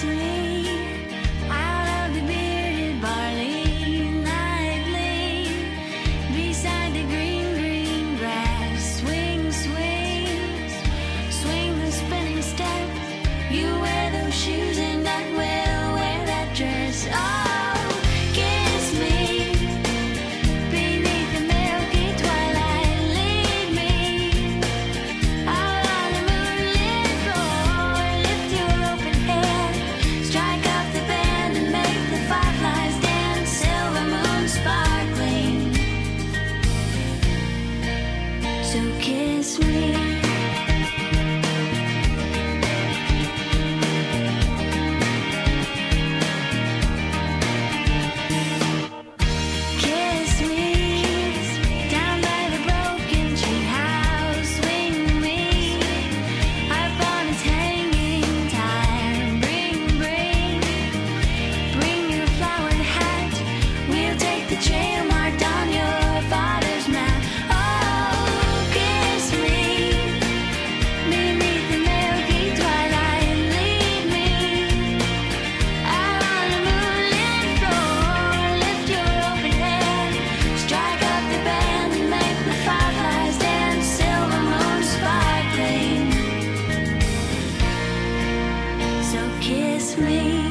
sweet. spy. me.